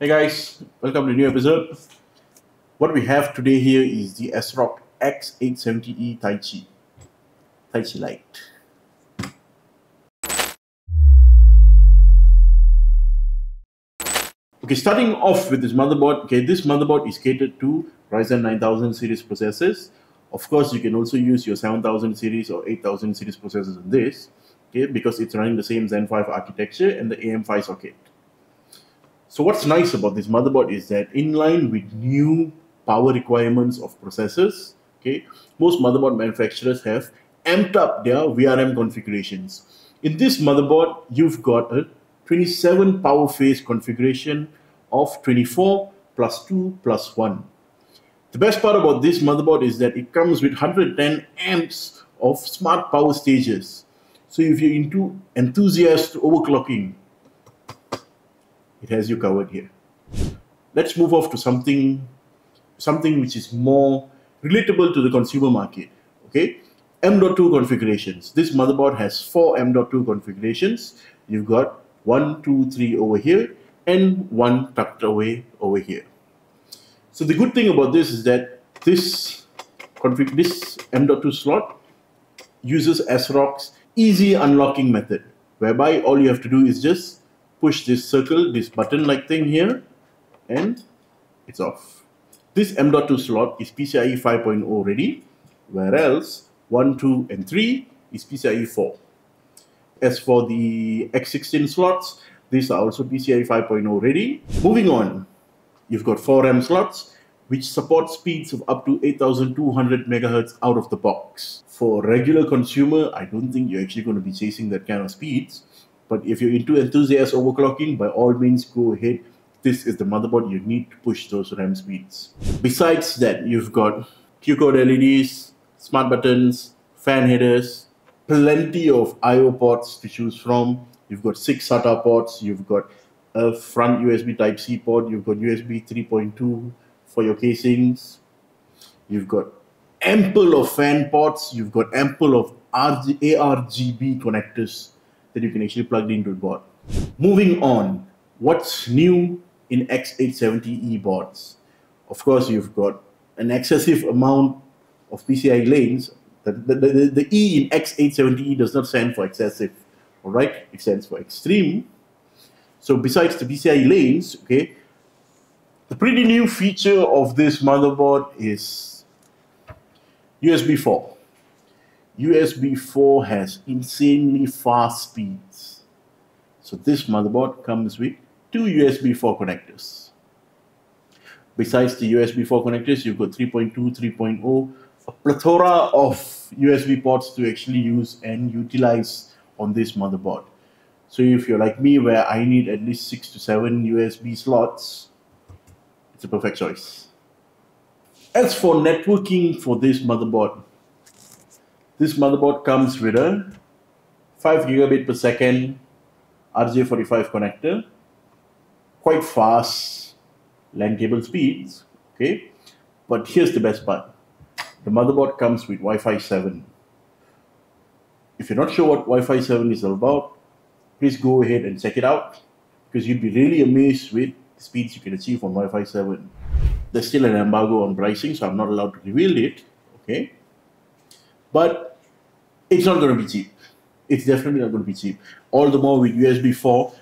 Hey guys, welcome to a new episode. What we have today here is the ASRock X870E Taichi. Tai Chi Lite. Okay, starting off with this motherboard, okay, this motherboard is catered to Ryzen 9000 series processors. Of course, you can also use your 7000 series or 8000 series processors in this, okay, because it's running the same Zen 5 architecture and the AM5 socket. So what's nice about this motherboard is that in line with new power requirements of processors, okay, most motherboard manufacturers have amped up their VRM configurations. In this motherboard, you've got a 27 power phase configuration of 24 plus 2 plus 1. The best part about this motherboard is that it comes with 110 amps of smart power stages. So if you're into enthusiast overclocking, it has you covered here. Let's move off to something, something which is more relatable to the consumer market. Okay, M.2 configurations. This motherboard has four M.2 configurations. You've got one, two, three over here, and one tucked away over here. So the good thing about this is that this config this M.2 slot uses ASRock's easy unlocking method, whereby all you have to do is just push this circle, this button like thing here, and it's off. This M.2 slot is PCIe 5.0 ready, whereas 1, 2, and 3 is PCIe 4. As for the X16 slots, these are also PCIe 5.0 ready. Moving on, you've got 4 RAM slots, which support speeds of up to 8200 megahertz out of the box. For regular consumer, I don't think you're actually going to be chasing that kind of speeds. But if you're into enthusiast overclocking, by all means go ahead. This is the motherboard you need to push those RAM speeds. Besides that, you've got Q-code LEDs, smart buttons, fan headers, plenty of I/O ports to choose from. You've got six SATA ports. You've got a front USB Type-C port. You've got USB 3.2 for your casings. You've got ample of fan ports. You've got ample of RG, ARGB connectors that you can actually plug into board. Moving on, what's new in X870E boards? Of course, you've got an excessive amount of PCI lanes. The, the, the, the E in X870E does not stand for excessive, all right? It stands for extreme. So besides the PCI lanes, okay, the pretty new feature of this motherboard is USB 4. USB 4 has insanely fast speeds. So this motherboard comes with two USB 4 connectors. Besides the USB 4 connectors, you've got 3.2, 3.0, a plethora of USB ports to actually use and utilize on this motherboard. So if you're like me where I need at least 6 to 7 USB slots, it's a perfect choice. As for networking for this motherboard, this motherboard comes with a 5 gigabit per second RJ45 connector, quite fast LAN cable speeds, okay? But here's the best part. The motherboard comes with Wi-Fi 7. If you're not sure what Wi-Fi 7 is all about, please go ahead and check it out because you'd be really amazed with the speeds you can achieve on Wi-Fi 7. There's still an embargo on pricing, so I'm not allowed to reveal it, okay? But it's not going to be cheap. It's definitely not going to be cheap. All the more with USB 4,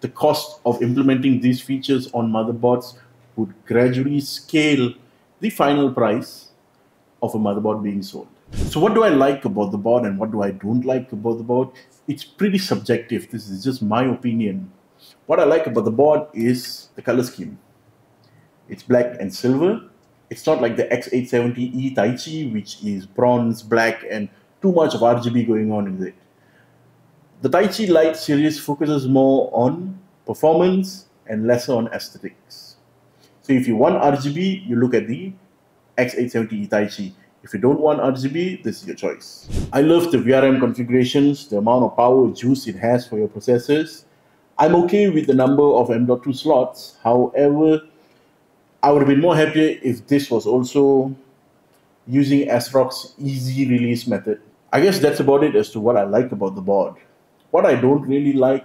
the cost of implementing these features on motherboards would gradually scale the final price of a motherboard being sold. So what do I like about the board and what do I don't like about the board? It's pretty subjective. This is just my opinion. What I like about the board is the color scheme. It's black and silver. It's not like the X870E Taichi, which is bronze, black, and too much of RGB going on in it. The Taichi Lite series focuses more on performance and lesser on aesthetics. So if you want RGB, you look at the X870E Taichi. If you don't want RGB, this is your choice. I love the VRM configurations, the amount of power juice it has for your processors. I'm okay with the number of M.2 slots. However, I would have been more happier if this was also using ASRock's easy release method. I guess that's about it as to what I like about the board. What I don't really like,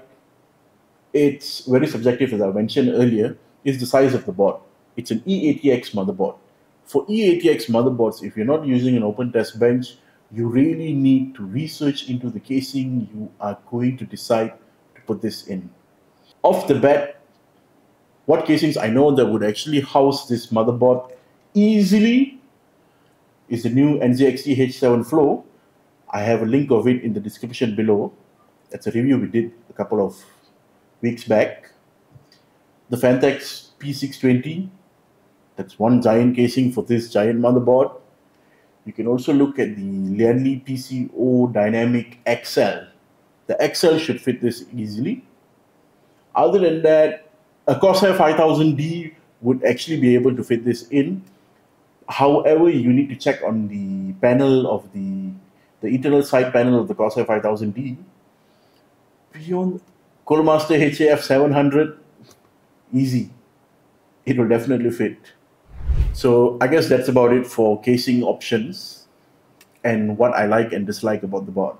it's very subjective as I mentioned earlier, is the size of the board. It's an E-ATX motherboard. For E-ATX motherboards, if you're not using an open test bench, you really need to research into the casing you are going to decide to put this in. Off the bat, what casings I know that would actually house this motherboard easily is the new NZXT H7 Flow. I have a link of it in the description below. That's a review we did a couple of weeks back. The Phanteks P620, that's one giant casing for this giant motherboard. You can also look at the Lian Li PCO Dynamic XL. The XL should fit this easily. Other than that, a Corsair 5000D would actually be able to fit this in. However, you need to check on the panel of the the internal side panel of the Corsair 5000D. Beyond Cooler Master HAF 700, easy. It will definitely fit. So I guess that's about it for casing options and what I like and dislike about the board.